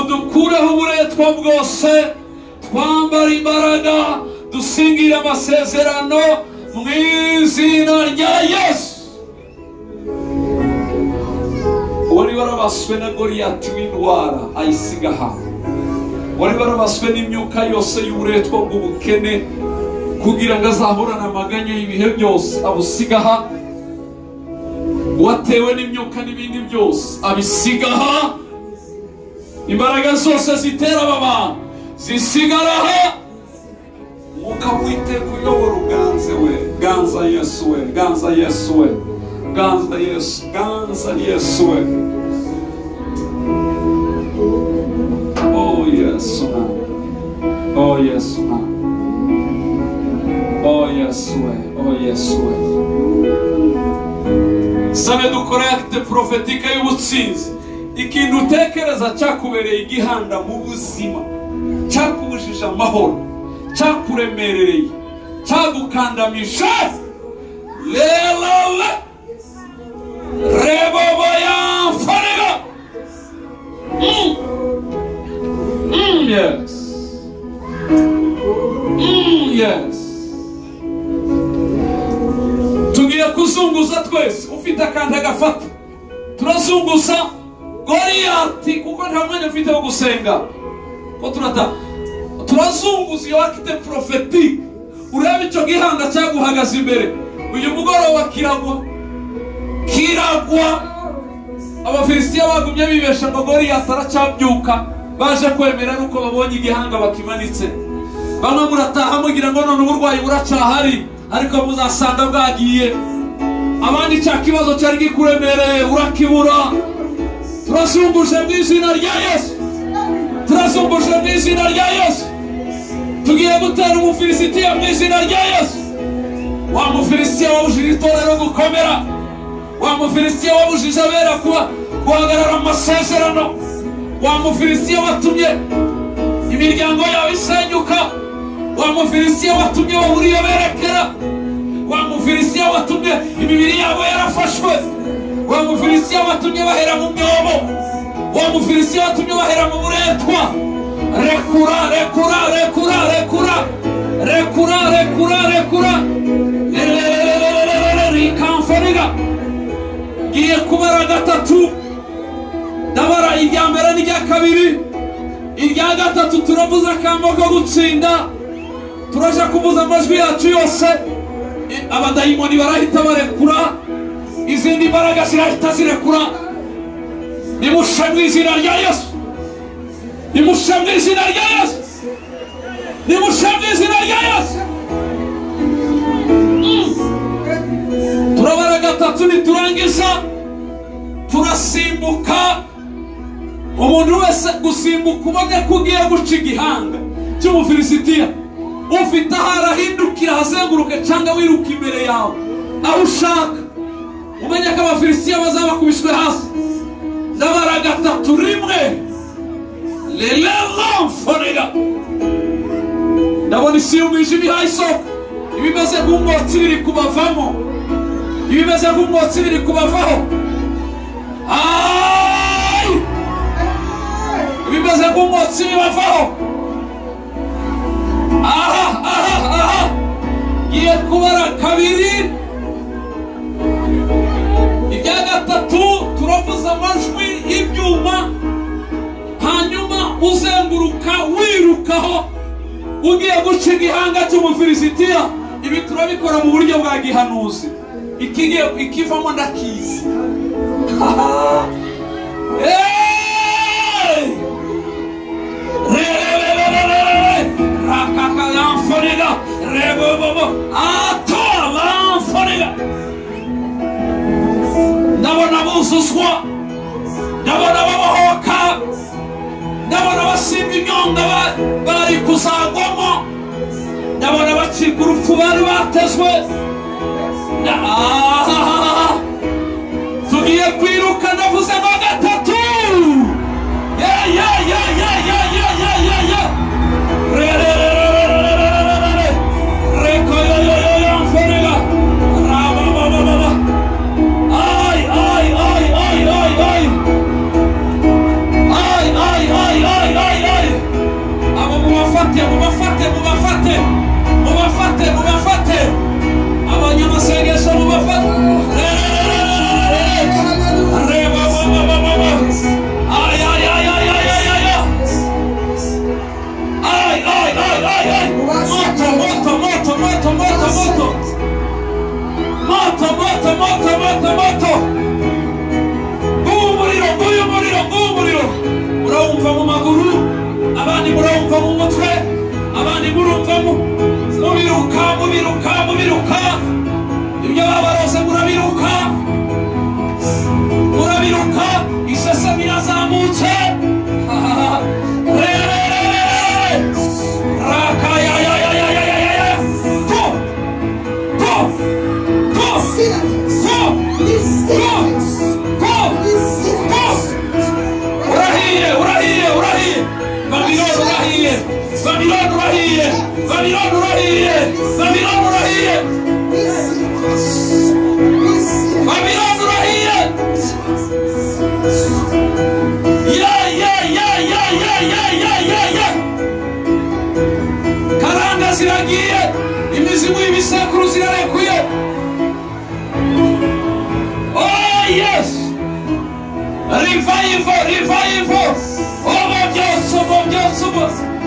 udukureho uburetwa bwose twambara imbaraga dusingira amasezerano mu izina rya yesu. Wari warabaswe na goriyati w'indwara ayisiga ahantu. Wari warabaswe n'imyuka yose y'uburetwa bw'ubukene kugira ngo azahorane amaganya y'ibihe byose abusiga aha. Watewe n'imyuka n'ibindi byose abisiga aha imbaraga zitera aba bantu zisigara aha umwuka witeka uyobora uganze we ganza yesu we ganza yesu we ganza yesu ganza yesu we oh yesu oh yesu oh yesu we oh yesu we sabe dukora akite porofetika y'ubutsinzi ikintu utekereza cyakubereye igihanda mu buzima cyakubujije amahoro cyakuremerereye cyagukandamije. Lelole rebobo yamfarega. Mm. Yes. Mm, yes. Tugiye kuzunguza twese. Ufite akantu agafata. Turazunguza. Goriyati kuko nta mwanya ufite wo gusenga ko turata turazunguza iyo akite porofetike urebe icyo gihanga cyaguhagaze imbere uyu mugoroba kiragwa. Kiragwa. Abafilisitiya bagumye bibesha ngo goriyati aracyabyuka baje kwemera nuko babonye igihanga bakimanitse. Bamwe murataha mugira ngo none uburwayi buracyahari ariko muzasanga bwagiye. Abandi cya kibazo cyari gikuremereye urakibura. Trazun Gushadis i Nargaias! Trazun Gushadis i Nargaias! Tugujemy temu Filistineowi i Nargaias! Łamu Filistineowi żili tolerogu kamera! Łamu Filistineowi żizawera kuwa kuagarara masaserano! Łamu Filistineowi watumye imiryango yawe isenyuka! Łamu Filistineowi watumye bahuriye berekera! Łamu o watumye imibiri yabo yarafashwe! Wa mufilistia watumye bahera mu myobo wa mufilisitiya watumye bahera mu buretwa. Rekura rekura rekura rekura. Rekura rekura rekura. Rikamfariga ngiye kubara gatatu. Ndabara irya mbere n'irya kabiri. Irya gatatu turavuza akambo ko gutsinda. Turaja kuvuza amajwi yacu yose. Abadayimoni barahita barekura. Izindi mbaraga zirahita zirekura. Nimushe mu izina rya yesu nimushe mu izina rya yesu nimushe mu izina rya yesu turabara gatatu niturangiza turasimbuka. Umuntu wese gusimbuka ubone ko ugiye guca igihanga. Cy'umufilisitiya ufite aho arahindukira hazenguruke cyangwa wiruka imbere yawe. Aho ushaka. Umenye ko abafilisitiya bazaba bakubiswe hasi ndabara gatatu rimwe lelelamforera ndabona isi y'umwijima ihaye isoko. Ibimeze nk'umwotsi biri kubavamo ibimeze nk'umwotsi biri kubavaho ibimeze nk'umwotsi bibavaho aha aha aha. Ngiye kubara kabiri icyo gihanga cy'umufilisitiya ibi turabikora mu buryo bwa gihanuzi. Ikivamo ndakizi. Rakakalamforega rebobobo atalamforega ndabona buzuzwa ndabona babohoka ndabona basimba inyonga bari kuzagwa. Ci curfuvarma teswe. Na. Sugiye kuira. Babironi urahiye babironi urahiye babironi urahiye ya ya ya ya ya ya ya ya ya karanga ziragiye imizimu y'ibisekuru zirarekuye oh yes. Revival revival. Obo byose obo byose obo Mm,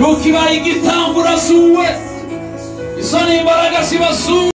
nuko ibaye igitambura zuwe izo ni imbaraga zibasuwe